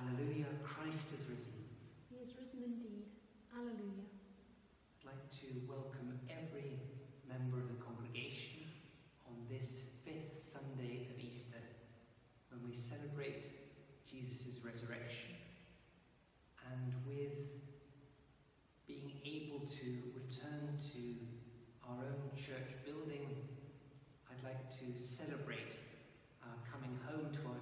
Hallelujah, Christ is risen. He is risen indeed. Hallelujah. I'd like to welcome every member of the congregation on this fifth Sunday of Easter when we celebrate Jesus' resurrection and with being able to return to our own church building, I'd like to celebrate our coming home to our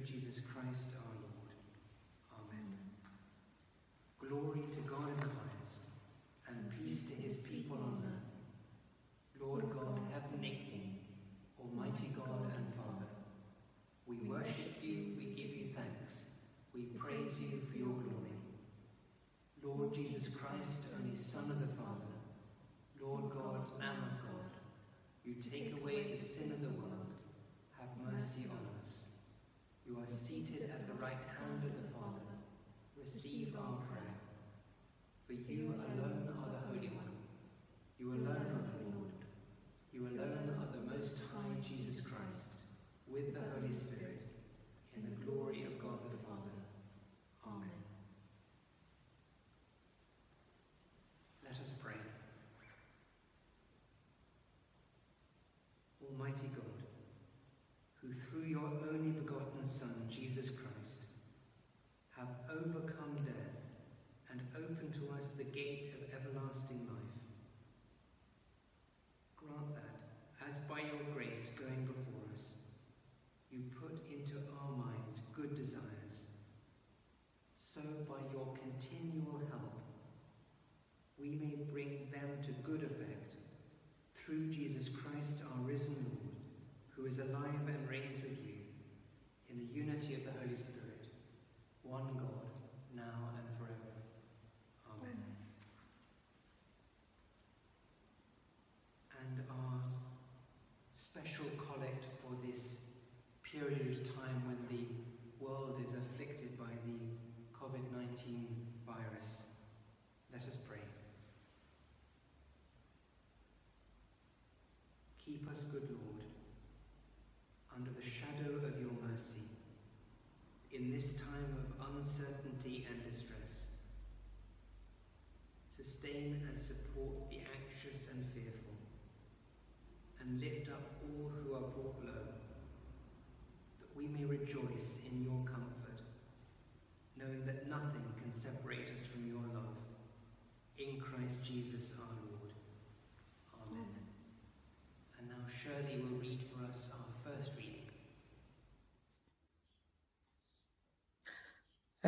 through Jesus Christ our Lord. Amen. Glory to God in the highest, and peace to his people on earth. Lord God, heavenly King, Almighty God and Father, we worship you, we give you thanks, we praise you for your glory. Lord Jesus Christ, only Son of the Father, Lord God, Lamb of God, you take away the sin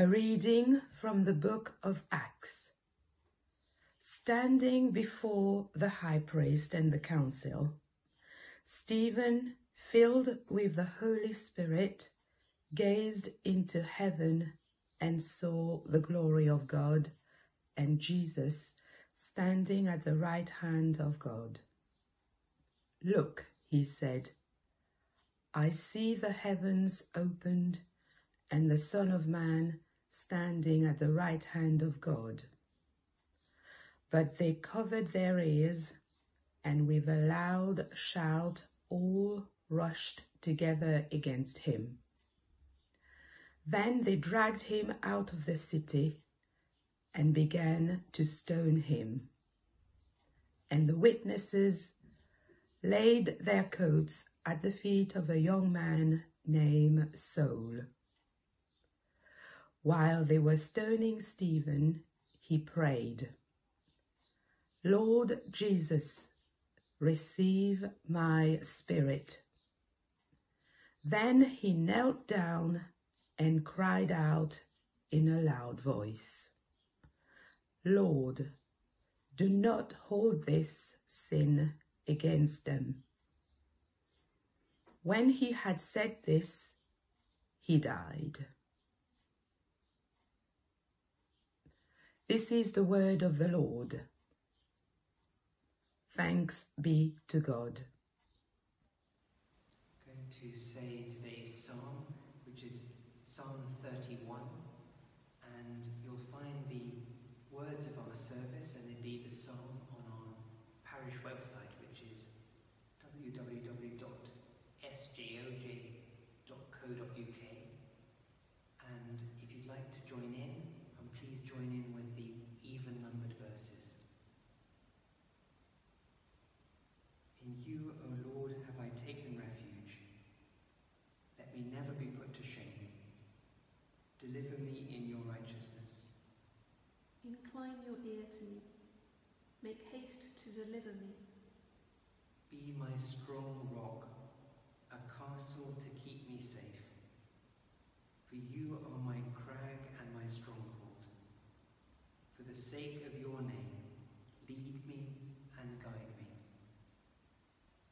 A reading from the book of Acts. Standing before the high priest and the council, Stephen, filled with the Holy Spirit, gazed into heaven and saw the glory of God and Jesus standing at the right hand of God. Look, he said, I see the heavens opened and the Son of Man standing at the right hand of God. But they covered their ears, and with a loud shout all rushed together against him. Then they dragged him out of the city and began to stone him. And the witnesses laid their coats at the feet of a young man named Saul. While they were stoning Stephen, he prayed, Lord Jesus, receive my spirit. Then he knelt down and cried out in a loud voice, Lord, do not hold this sin against them. When he had said this, he died. This is the word of the Lord. Thanks be to God. I'm going to say today's psalm, which is Psalm 31, and you'll find the words of our service and indeed the psalm on our parish website, which is www.sjoj.co.uk. And if you'd like to join in, um, please join in with the even numbered verses. In you, O Lord, have I taken refuge. Let me never be put to shame. Deliver me in your righteousness. Incline your ear to me. Make haste to deliver me. Be my strong rock, a castle to keep me safe. For you are my crag and my stronghold. For the sake of your name, lead me and guide me.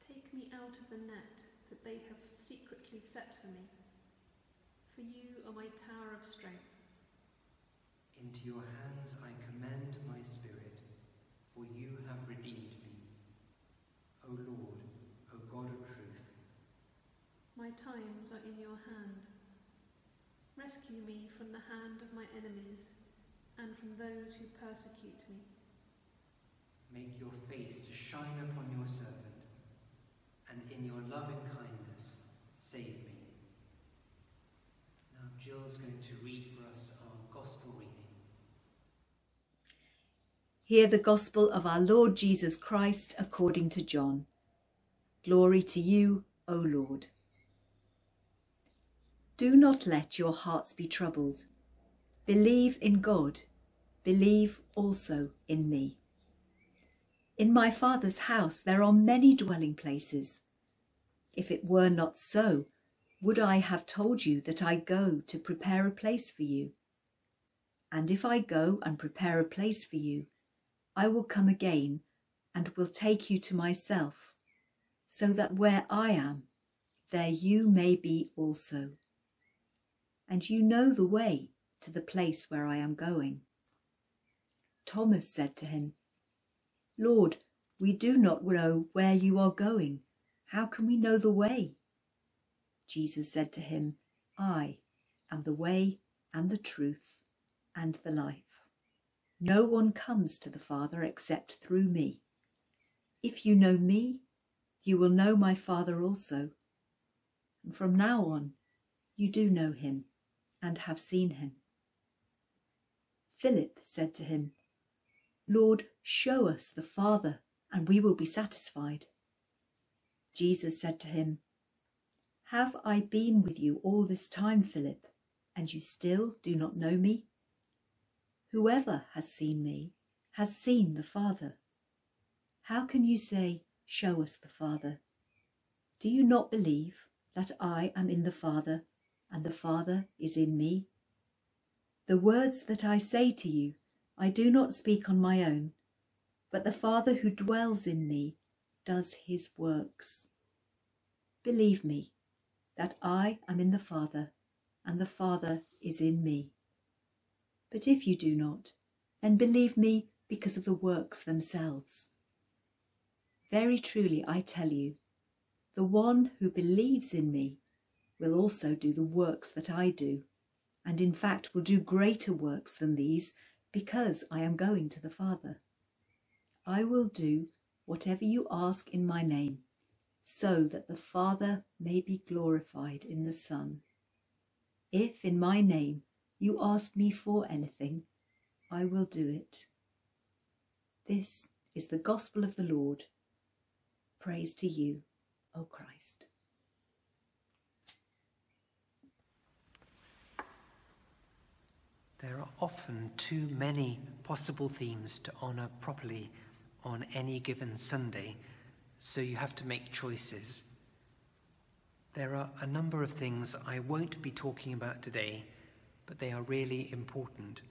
Take me out of the net that they have secretly set for me. For you are my tower of strength. Into your hands I commend my spirit, for you have redeemed me. O Lord, O God of truth, My times are in your hand. Rescue me from the hand of my enemies and from those who persecute me. make your face to shine upon your servant, and in your loving kindness save me. Now Jill's going to read for us our gospel reading. Hear the gospel of our Lord Jesus Christ according to John. Glory to you, O Lord. Do not let your hearts be troubled. Believe in God. Believe also in me. In my Father's house there are many dwelling places. If it were not so, would I have told you that I go to prepare a place for you? And if I go and prepare a place for you, I will come again and will take you to myself, so that where I am, there you may be also. And you know the way to the place where I am going. Thomas said to him, Lord, we do not know where you are going. How can we know the way? Jesus said to him, I am the way and the truth and the life. No one comes to the Father except through me. If you know me, you will know my Father also. And from now on, you do know him and have seen him. Philip said to him, Lord, show us the Father, and we will be satisfied. Jesus said to him, Have I been with you all this time, Philip, and you still do not know me? Whoever has seen me has seen the Father. How can you say, Show us the Father? Do you not believe that I am in the Father and the Father is in me? The words that I say to you, I do not speak on my own, but the Father who dwells in me does his works. Believe me that I am in the Father and the Father is in me. But if you do not, then believe me because of the works themselves. Very truly, I tell you, the one who believes in me will also do the works that I do, and in fact will do greater works than these because I am going to the Father. I will do whatever you ask in my name, so that the Father may be glorified in the Son. If in my name you ask me for anything, I will do it. This is the gospel of the Lord. Praise to you, O Christ. There are often too many possible themes to honour properly on any given Sunday, so you have to make choices. There are a number of things I won't be talking about today, but they are really important.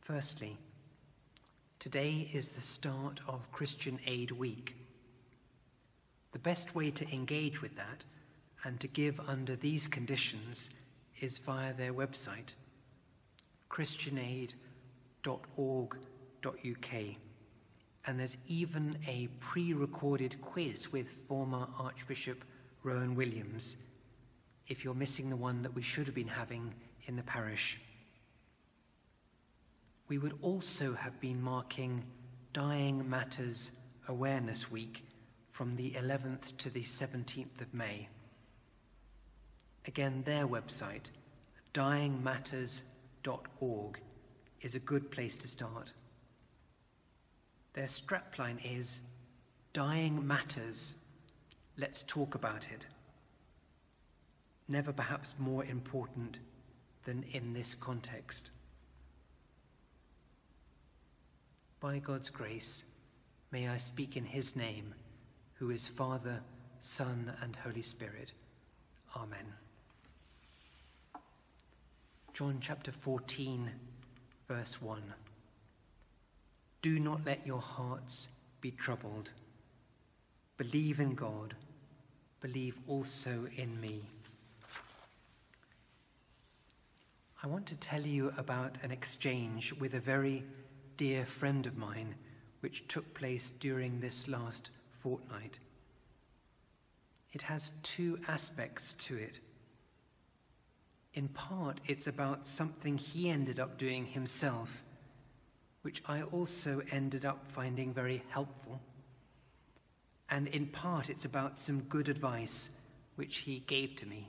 Firstly, today is the start of Christian Aid Week. The best way to engage with that and to give under these conditions is via their website christianaid.org.uk. And there's even a pre recorded quiz with former Archbishop Rowan Williams if you're missing the one that we should have been having in the parish. We would also have been marking Dying Matters Awareness Week from the 11th to the 17th of May. Again, their website, dyingmatters.org org is a good place to start. Their strapline is Dying Matters, let's talk about it. Never perhaps more important than in this context. By God's grace, may I speak in His name, who is Father, Son, and Holy Spirit. Amen. John chapter 14, verse 1. Do not let your hearts be troubled. Believe in God, believe also in me. I want to tell you about an exchange with a very dear friend of mine which took place during this last fortnight. It has two aspects to it in part, it's about something he ended up doing himself, which I also ended up finding very helpful. And in part, it's about some good advice which he gave to me.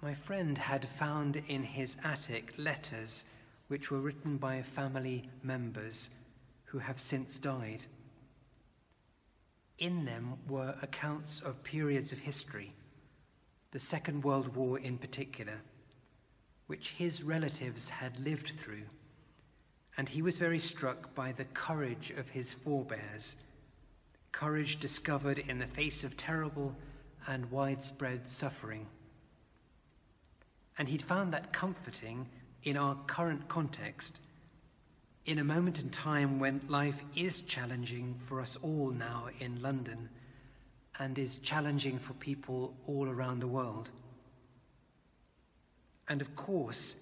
My friend had found in his attic letters which were written by family members who have since died. In them were accounts of periods of history the Second World War in particular, which his relatives had lived through, and he was very struck by the courage of his forebears, courage discovered in the face of terrible and widespread suffering. And he'd found that comforting in our current context, in a moment in time when life is challenging for us all now in London and is challenging for people all around the world. And of course,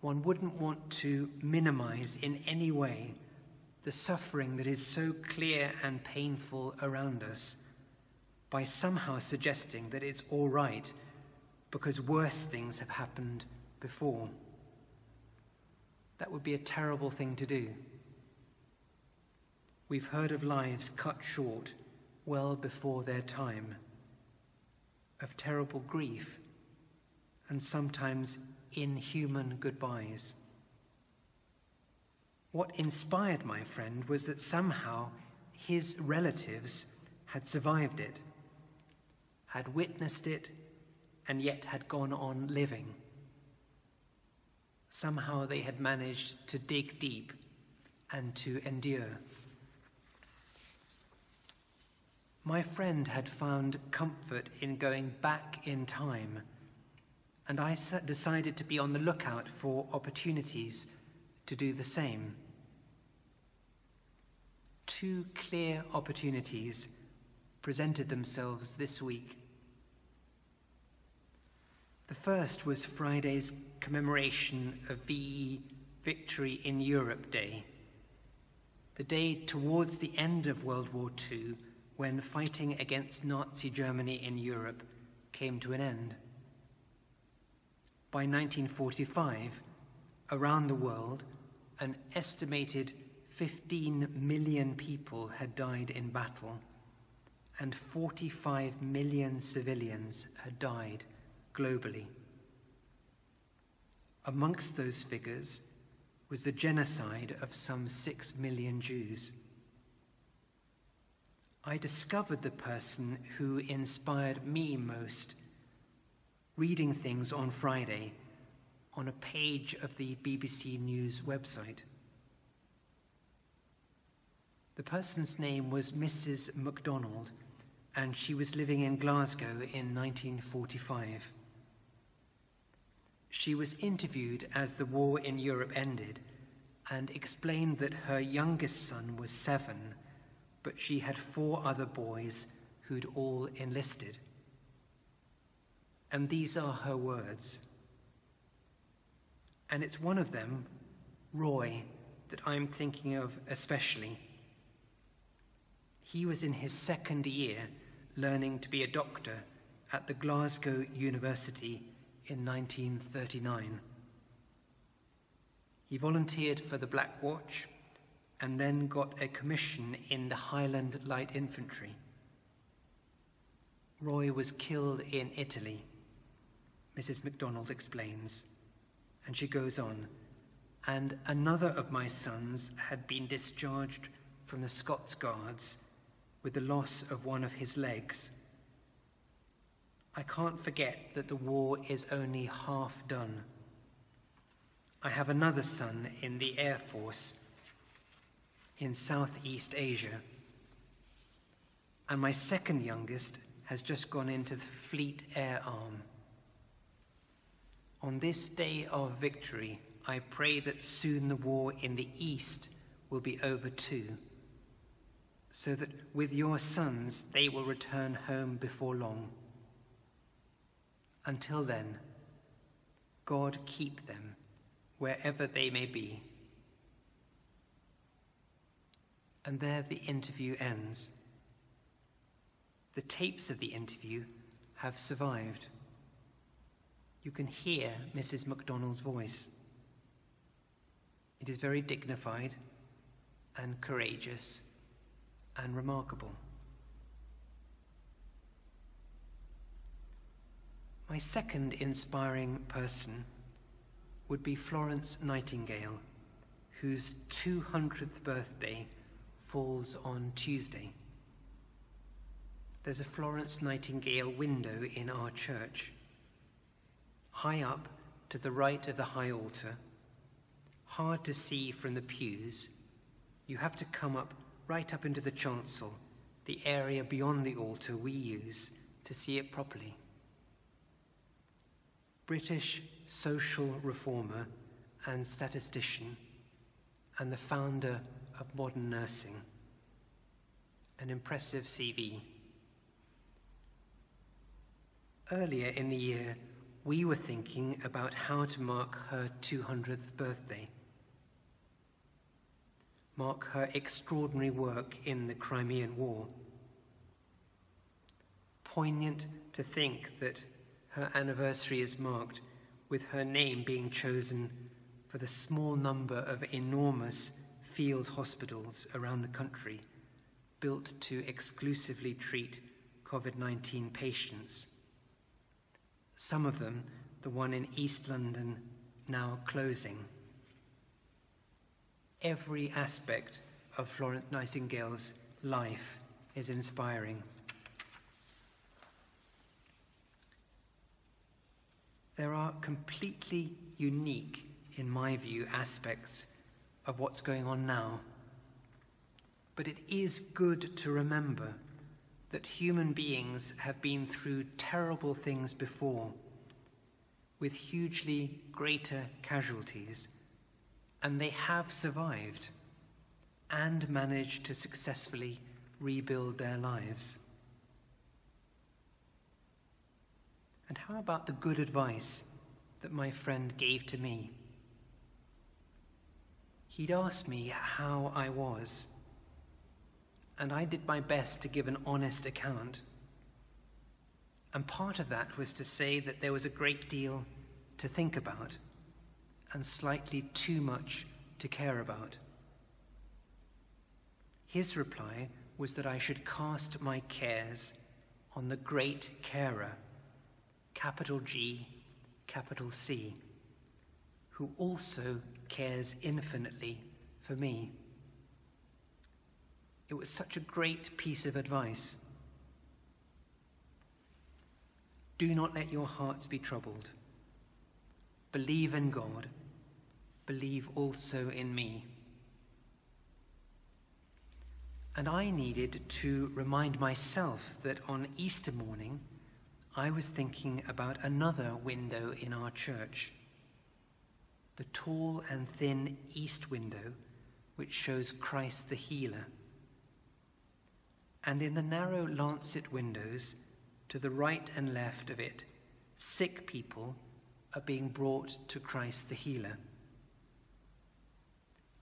one wouldn't want to minimize in any way the suffering that is so clear and painful around us by somehow suggesting that it's all right because worse things have happened before. That would be a terrible thing to do. We've heard of lives cut short well before their time, of terrible grief, and sometimes inhuman goodbyes. What inspired my friend was that somehow his relatives had survived it, had witnessed it, and yet had gone on living. Somehow they had managed to dig deep and to endure. My friend had found comfort in going back in time, and I decided to be on the lookout for opportunities to do the same. Two clear opportunities presented themselves this week. The first was Friday's commemoration of VE Victory in Europe Day, the day towards the end of World War II when fighting against Nazi Germany in Europe came to an end. By 1945, around the world, an estimated 15 million people had died in battle, and 45 million civilians had died globally. Amongst those figures was the genocide of some 6 million Jews. I discovered the person who inspired me most reading things on Friday on a page of the BBC News website. The person's name was Mrs. MacDonald, and she was living in Glasgow in 1945. She was interviewed as the war in Europe ended and explained that her youngest son was seven, but she had four other boys who'd all enlisted. And these are her words. And it's one of them, Roy, that I'm thinking of especially. He was in his second year learning to be a doctor at the Glasgow University in 1939. He volunteered for the Black Watch and then got a commission in the Highland Light Infantry. Roy was killed in Italy, Mrs. MacDonald explains, and she goes on, and another of my sons had been discharged from the Scots Guards with the loss of one of his legs. I can't forget that the war is only half done. I have another son in the Air Force in Southeast Asia. And my second youngest has just gone into the Fleet Air Arm. On this day of victory, I pray that soon the war in the East will be over too, so that with your sons they will return home before long. Until then, God keep them wherever they may be. And there the interview ends. The tapes of the interview have survived. You can hear Mrs. MacDonald's voice. It is very dignified and courageous and remarkable. My second inspiring person would be Florence Nightingale, whose 200th birthday falls on Tuesday. There's a Florence Nightingale window in our church. High up to the right of the high altar, hard to see from the pews, you have to come up right up into the chancel, the area beyond the altar we use to see it properly. British social reformer and statistician, and the founder of modern nursing. An impressive CV. Earlier in the year, we were thinking about how to mark her 200th birthday. Mark her extraordinary work in the Crimean War. Poignant to think that her anniversary is marked with her name being chosen for the small number of enormous field hospitals around the country built to exclusively treat COVID 19 patients. Some of them, the one in East London, now closing. Every aspect of Florence Nightingale's life is inspiring. There are completely unique, in my view, aspects of what's going on now. But it is good to remember that human beings have been through terrible things before, with hugely greater casualties, and they have survived and managed to successfully rebuild their lives. And how about the good advice that my friend gave to me? He'd asked me how I was, and I did my best to give an honest account. And part of that was to say that there was a great deal to think about and slightly too much to care about. His reply was that I should cast my cares on the great carer, capital G, capital C, who also cares infinitely for me. It was such a great piece of advice. Do not let your hearts be troubled. Believe in God. Believe also in me. And I needed to remind myself that on Easter morning, I was thinking about another window in our church the tall and thin east window, which shows Christ the healer. And in the narrow lancet windows, to the right and left of it, sick people are being brought to Christ the healer.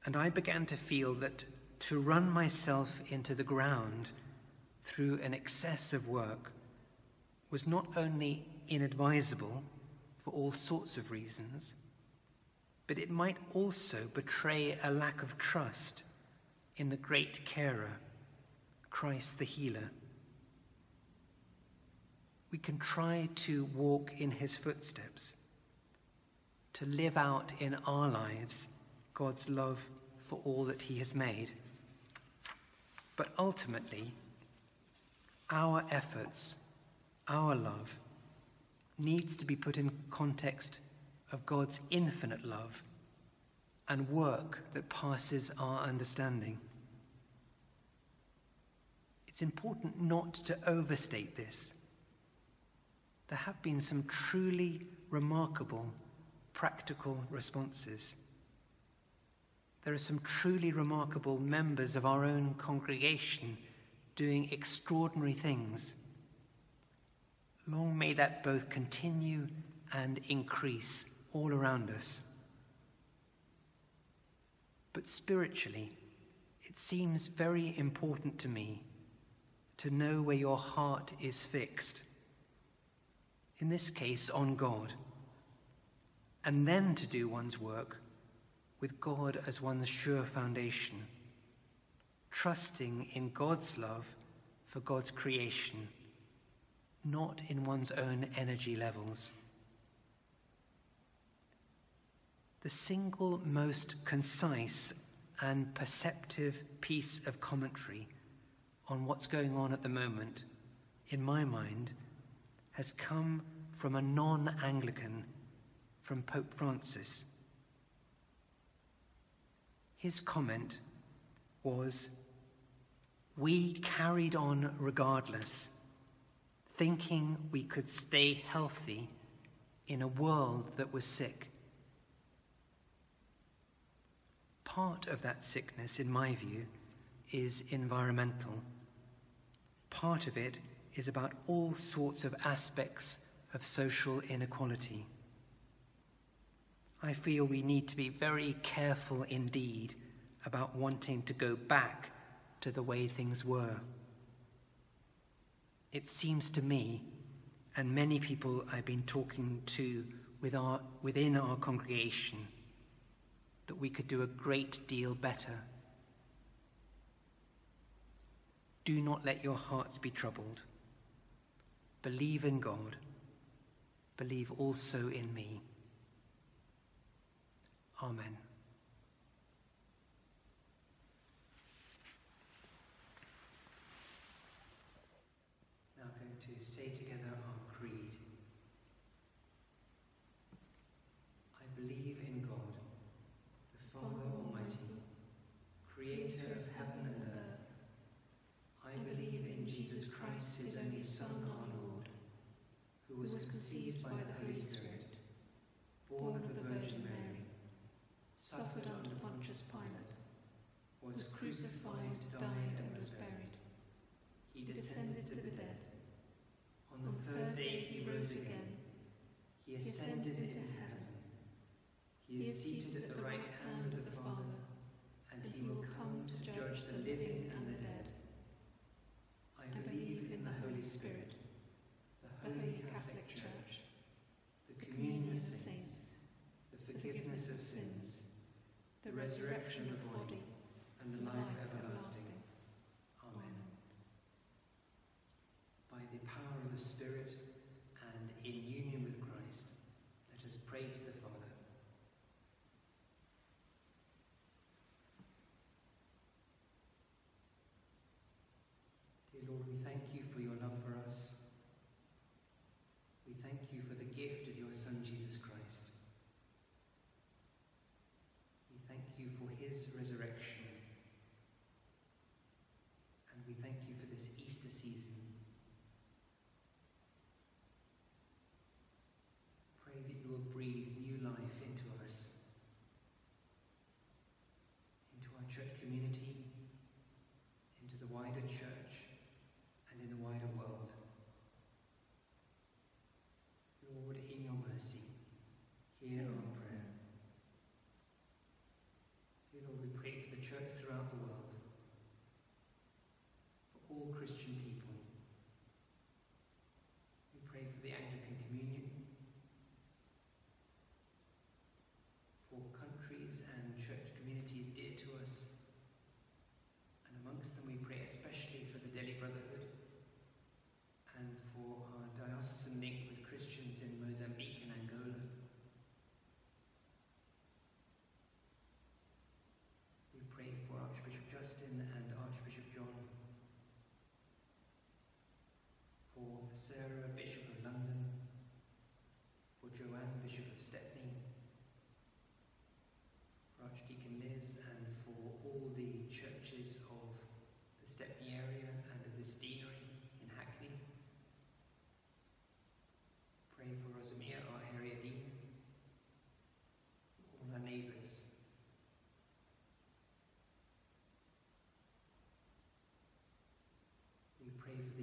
And I began to feel that to run myself into the ground through an excess of work was not only inadvisable for all sorts of reasons, but it might also betray a lack of trust in the great carer, Christ the healer. We can try to walk in his footsteps, to live out in our lives God's love for all that he has made. But ultimately, our efforts, our love, needs to be put in context of God's infinite love and work that passes our understanding. It's important not to overstate this. There have been some truly remarkable practical responses. There are some truly remarkable members of our own congregation doing extraordinary things. Long may that both continue and increase all around us. But spiritually, it seems very important to me to know where your heart is fixed. In this case, on God. And then to do one's work with God as one's sure foundation, trusting in God's love for God's creation, not in one's own energy levels. The single most concise and perceptive piece of commentary on what's going on at the moment, in my mind, has come from a non Anglican, from Pope Francis. His comment was, We carried on regardless, thinking we could stay healthy in a world that was sick. Part of that sickness, in my view, is environmental. Part of it is about all sorts of aspects of social inequality. I feel we need to be very careful indeed about wanting to go back to the way things were. It seems to me, and many people I've been talking to with our, within our congregation, that we could do a great deal better. Do not let your hearts be troubled. Believe in God. Believe also in me. Amen. Now going to say together our creed. I believe in God, the Father Almighty, creator of heaven and earth. I believe in Jesus Christ, his only Son, our Lord, who was conceived by the Holy Spirit, Lord, we thank you for your love for us. church throughout the world.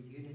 the unity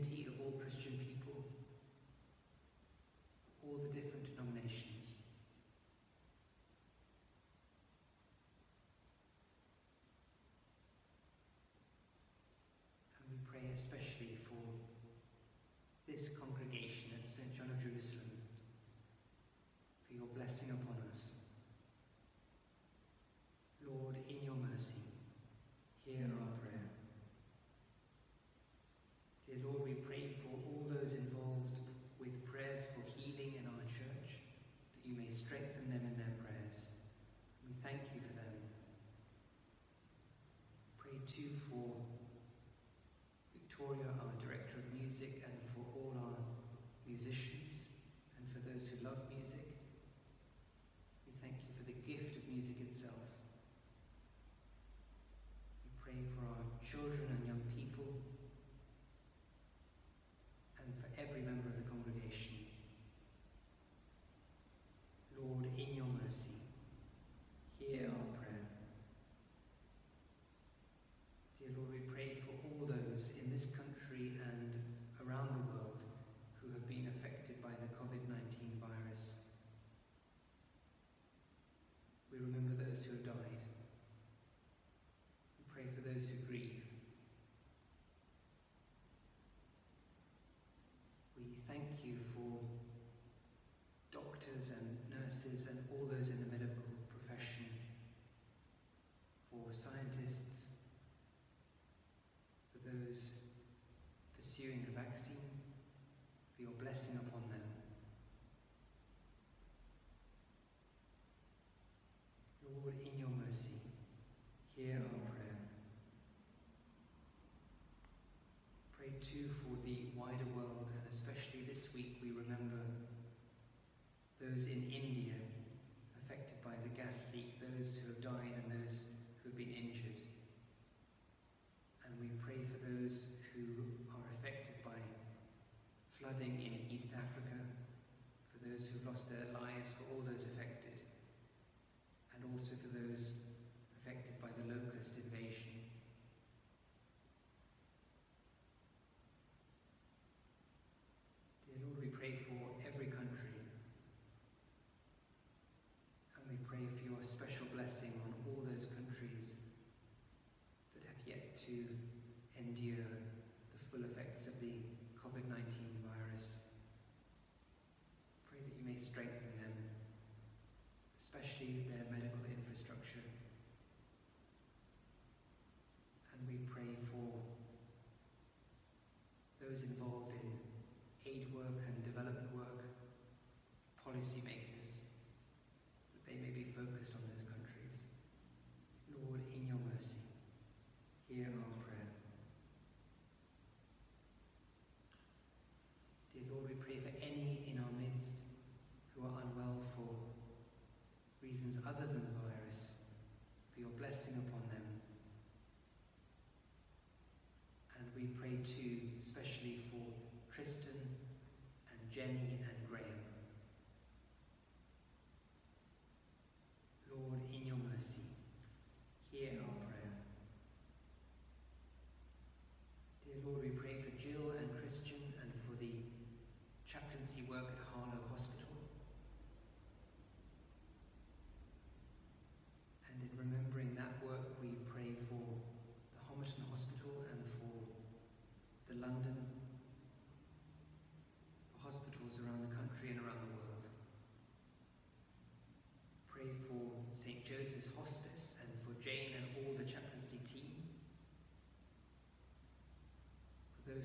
you for doctors and nurses and all those in the Africa, for those who've lost their lives, for all those affected.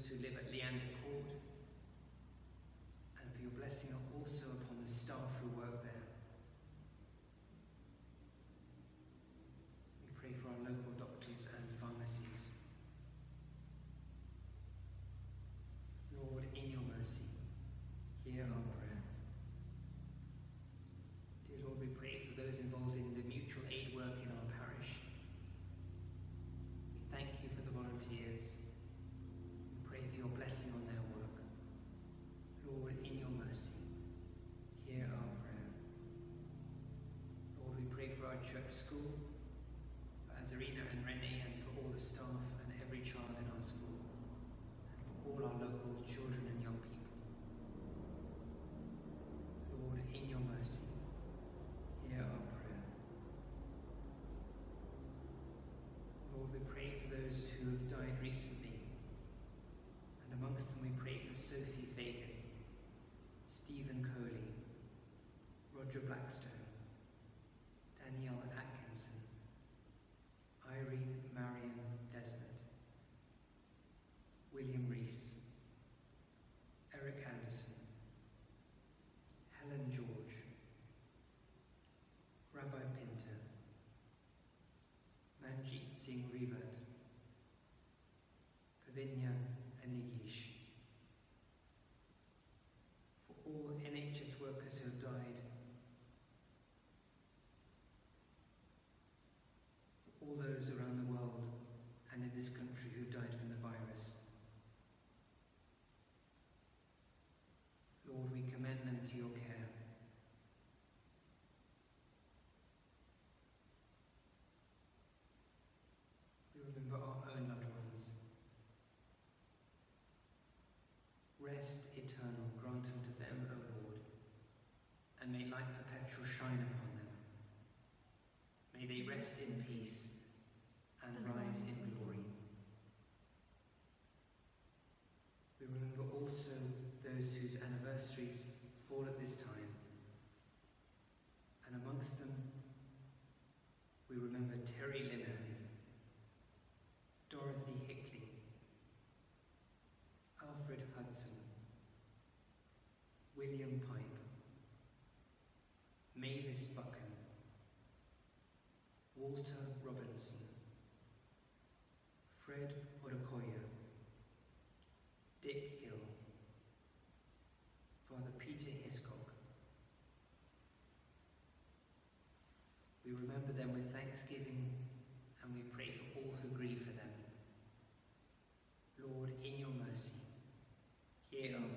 who live at Leander Church School, for Azarina and Renee, and for all the staff and every child in our school, and for all our local children and young people. Lord, in your mercy, hear our prayer. Lord, we pray for those who have died recently, and amongst them we pray for Sophie. William Rees. shall shine in We remember them with thanksgiving and we pray for all who grieve for them. Lord, in your mercy, hear our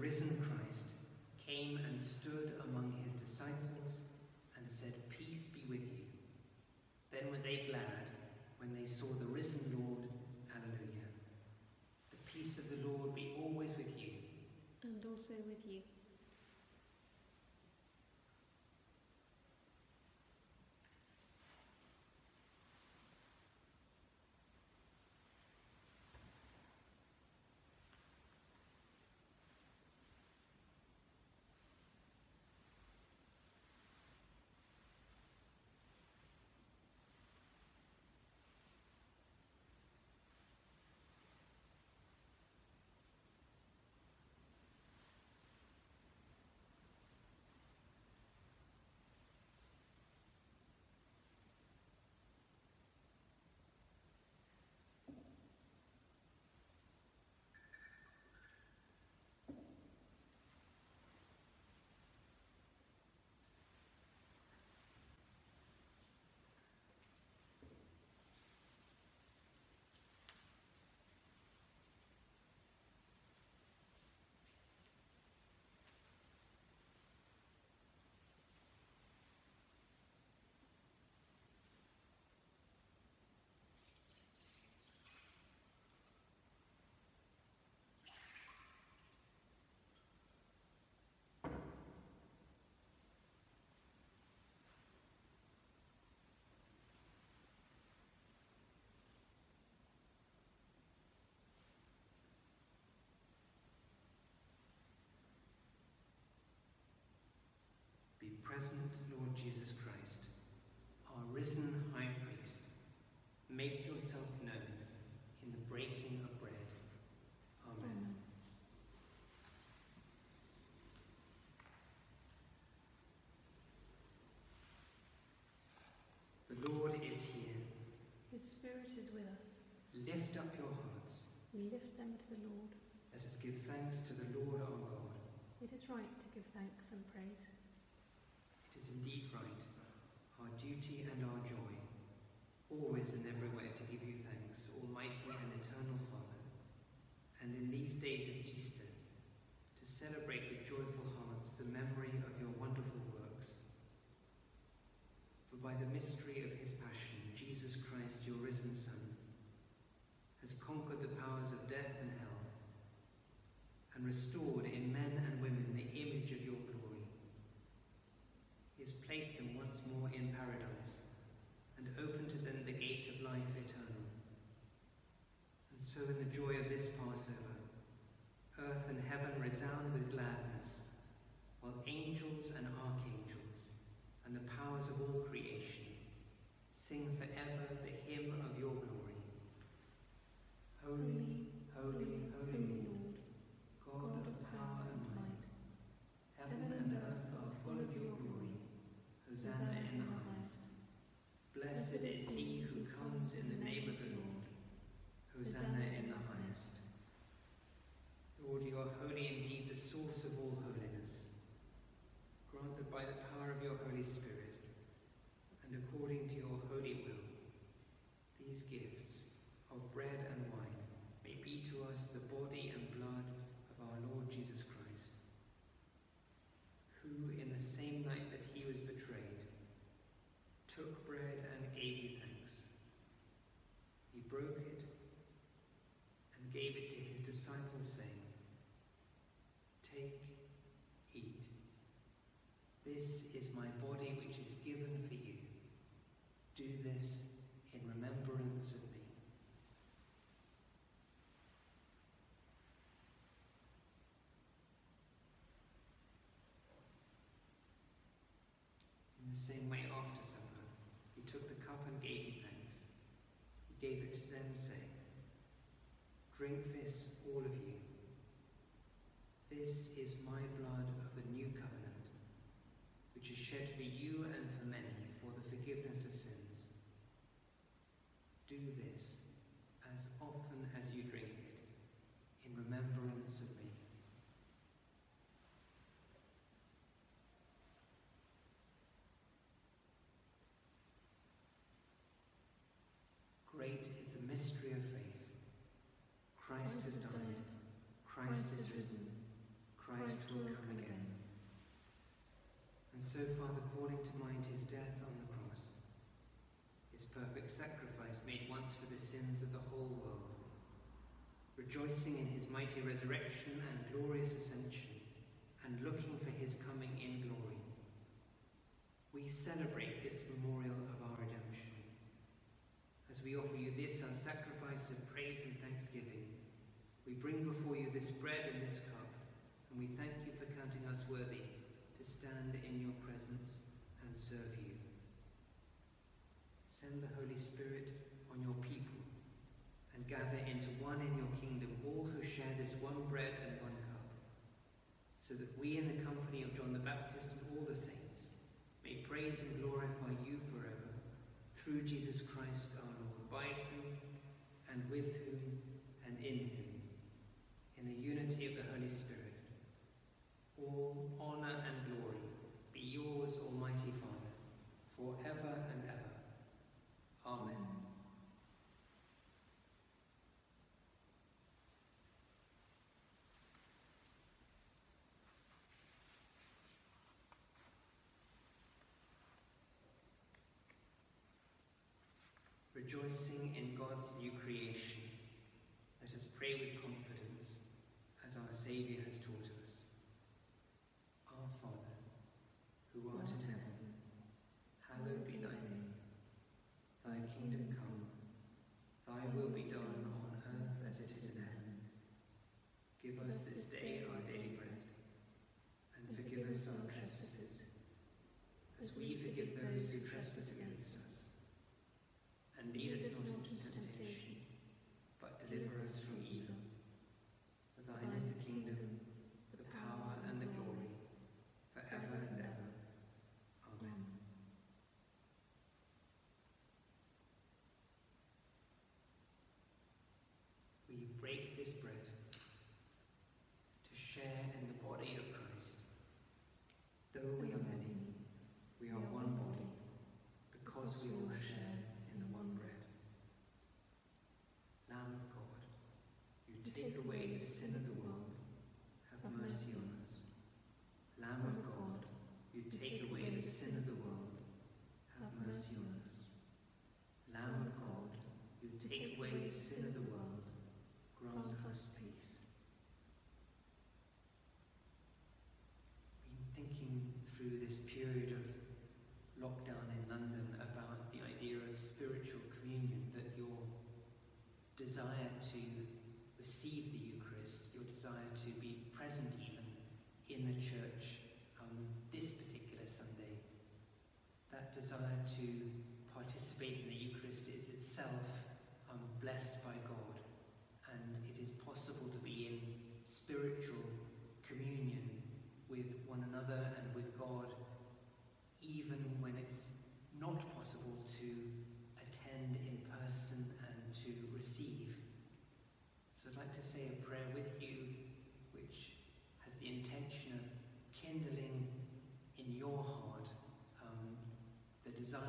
risen Christ came and stood among his disciples and said, Peace be with you. Then were they glad when they saw the risen Lord. Hallelujah. The peace of the Lord be always with you. And also with you. Present Lord Jesus Christ, our risen high priest, make yourself known in the breaking of bread. Amen. Amen. The Lord is here. His Spirit is with us. Lift up your hearts. We lift them to the Lord. Let us give thanks to the Lord our God. It is right to give thanks and praise. Is indeed right, our duty and our joy, always and everywhere to give you thanks, Almighty and Eternal Father, and in these days of Easter, to celebrate with joyful hearts the memory of your wonderful works. For by the mystery of his passion, Jesus Christ, your risen Son, has conquered the powers of death and hell, and restored in men and women the image of your glory. He has placed them once more in paradise and opened to them the gate of life eternal. And so, in the joy of this Passover, earth and heaven resound with gladness, while angels and archangels and the powers of all creation sing forever the hymn of your glory. Holy, holy, holy Lord, God of power and might, heaven and earth are full of your glory. Hosanna in the highest. Blessed is he who comes in the name of the Lord. Hosanna in the highest. Lord, you are holy indeed, the source of all holiness. Grant that by the power of your Holy Spirit, and according to your holy will, these gifts of bread and wine may be to us the body and blood of our Lord Jesus Christ, who in the same night that he was betrayed, took bread and gave you thanks. He broke it and gave it to his disciples, saying, Take, eat. This is my body which is given for you. Do this in remembrance of me. In the same way, after supper, he took the cup and gave you thanks. He gave it to them, saying, Drink this, all of you. This is my blood of the new covenant, which is shed for you and for many for the forgiveness of sins. Do this as often as you drink it, in remembrance of me. Great is the mystery of faith. Christ has died. Christ is risen. Christ will come again. And so, Father, calling to mind his death on the cross, his perfect sacrifice made once for the sins of the whole world, rejoicing in his mighty resurrection and glorious ascension, and looking for his coming in glory, we celebrate this memorial of our redemption. As we offer you this, our sacrifice of praise and thanksgiving, we bring before you this bread and this cup, and we thank you for counting us worthy to stand in your presence and serve you. Send the Holy Spirit on your people gather into one in your kingdom all who share this one bread and one cup, so that we, in the company of John the Baptist and all the saints, may praise and glorify you forever, through Jesus Christ our Lord, by whom and with whom and in whom, in the unity of the Holy Spirit, all honour and glory be yours, Almighty Father, forever and ever. Amen. Rejoicing in God's new creation, let us pray with confidence as our Saviour has taught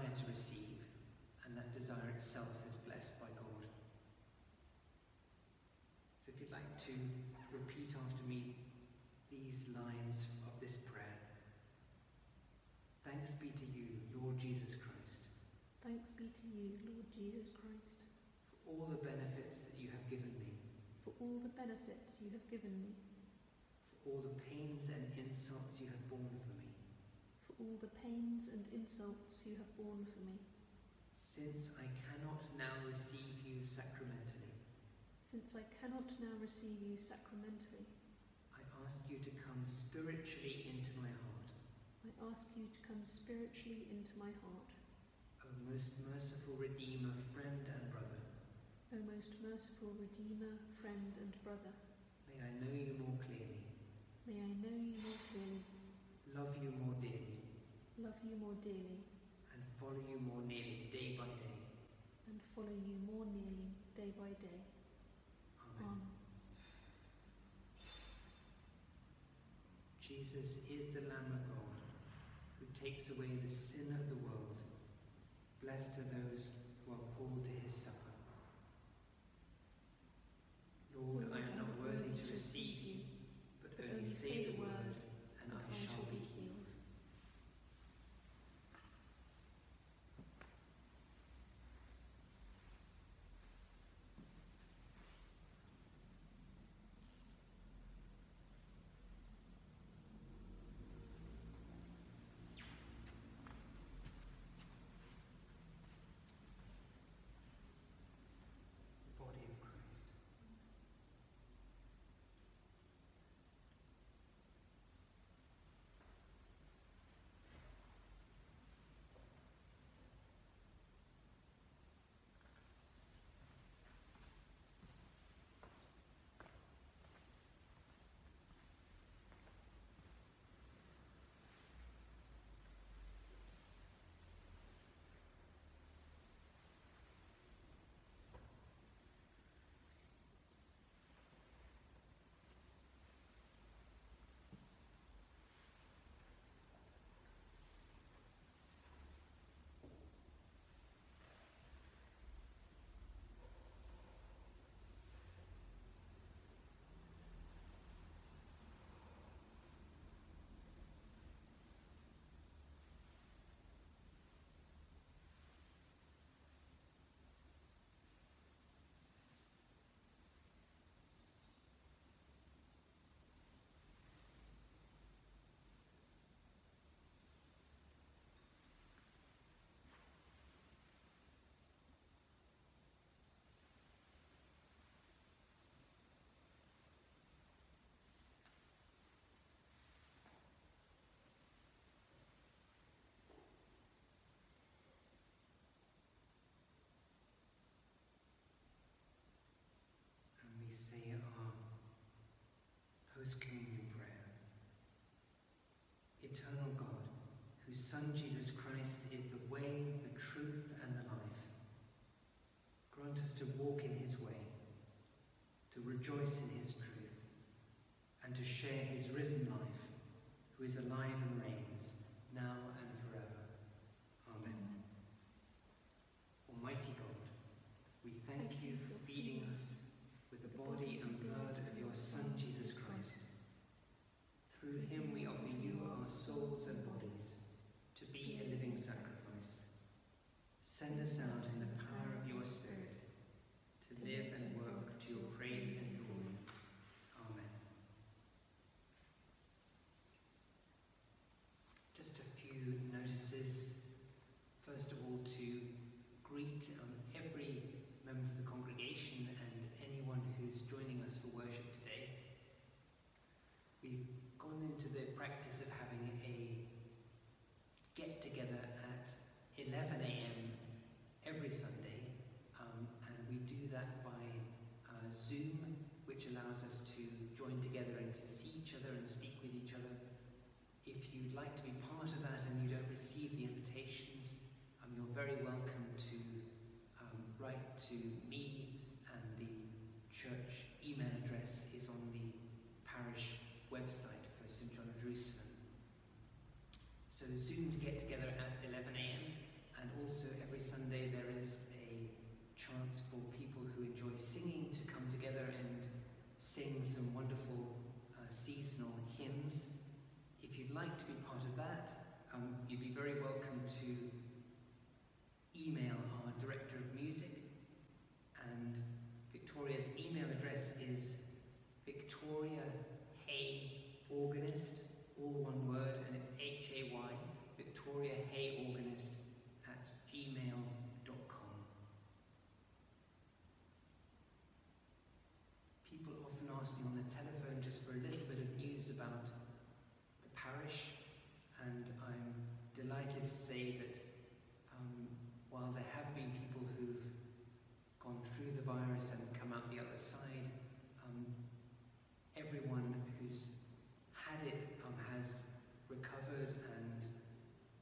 the desire to receive, and that desire itself is blessed by God. So if you'd like to repeat after me these lines of this prayer. Thanks be to you, Lord Jesus Christ, Thanks be to you, Lord Jesus Christ, for all the benefits that you have given me, for all the benefits you have given me, for all the pains and insults you have borne for me. All the pains and insults you have borne for me. Since I cannot now receive you sacramentally, Since I cannot now receive you sacramentally, I ask you to come spiritually into my heart. I ask you to come spiritually into my heart. O most merciful Redeemer, friend and brother, O most merciful Redeemer, friend and brother, may I know you more clearly, may I know you more clearly, love you more dearly, love you more dearly, and follow you more nearly day by day. and follow you more nearly day by day. Amen. Amen. Jesus is the Lamb of God who takes away the sin of the world. Blessed are those Son Jesus Christ is the way, the truth, and the life. Grant us to walk in his way, to rejoice in his truth, and to share his risen life, who is alive and reigns, now and forever. Amen. Almighty God, we thank you for feeding us with the body and blood of your Son Jesus Christ. Through him we offer you our souls and bodies to be a living sacrifice. Send us out in the power of your Spirit to live and work to your praise and glory. Amen. Just a few notices. First of all, to greet um, every member of the congregation and anyone who's joining us for worship today. We've gone into the practice of having a get together at 11 a.m. every Sunday, um, and we do that by uh, Zoom, which allows us to join together and to see each other and speak with each other. If you'd like to be part of that and you don't receive the invitations, um, you're very welcome to um, write to me, and the church email address is on the parish website for St John of Jerusalem. So Zoom to get together at 11 a.m. and also every Sunday there is a chance for people who enjoy singing to come together and sing some wonderful uh, seasonal hymns. If you'd like to be part of that, um, you'd be very welcome to email our director of music and Victoria's email address is Victoria Hay Organist, all one word, and it's H A Y, Victoria Hay Organist at gmail.com. People often ask me on the telephone just for a little bit of news about the parish, and I'm delighted to say that um, while there have been people who've gone through the virus and come out the other side, um, everyone who's had it um, has recovered, and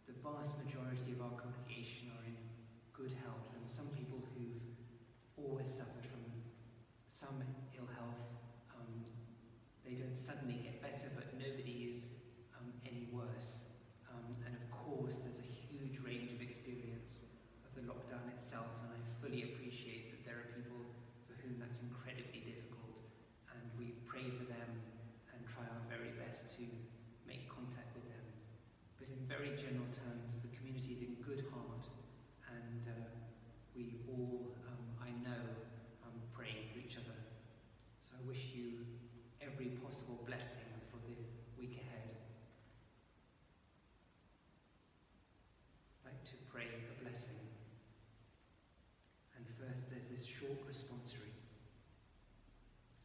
the vast majority of our congregation are in good health. And some people who've always suffered from some ill health, um, they don't suddenly get better, but nobody is um, any worse. Um, and of course, there's a huge range of experience of the lockdown itself, and I fully appreciate that there are people for whom that's incredibly difficult, and we pray for them and try our very best to make contact with them. But in very general terms, the community is in good heart, and uh, we all, um, I know, um, praying for each other. So I wish you every possible blessing for the week ahead. I'd like to pray a blessing. And first, there's this short responsory.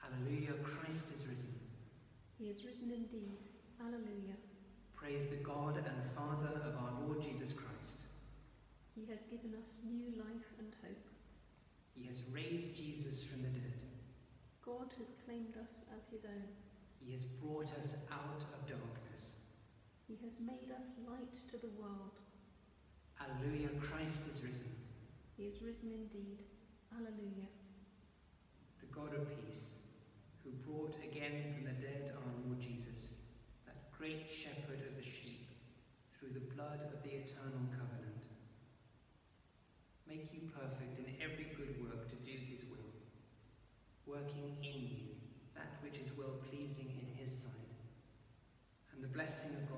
Alleluia, Christ is risen. He is risen indeed. Alleluia. Praise the God and Father of our Lord Jesus Christ. He has given us new life and hope. He has raised Jesus from the dead. God has claimed us as his own. He has brought us out of darkness. He has made us light to the world. Alleluia, Christ is risen. He is risen indeed. Alleluia. The God of peace, who brought again from the dead our Lord Jesus, that great shepherd of the sheep, through the blood of the eternal covenant. Make you perfect in every good work to do his will, working in you that which is well pleasing in his sight. And the blessing of